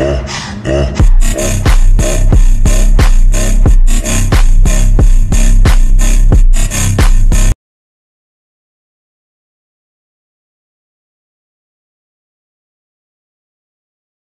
oh, oh.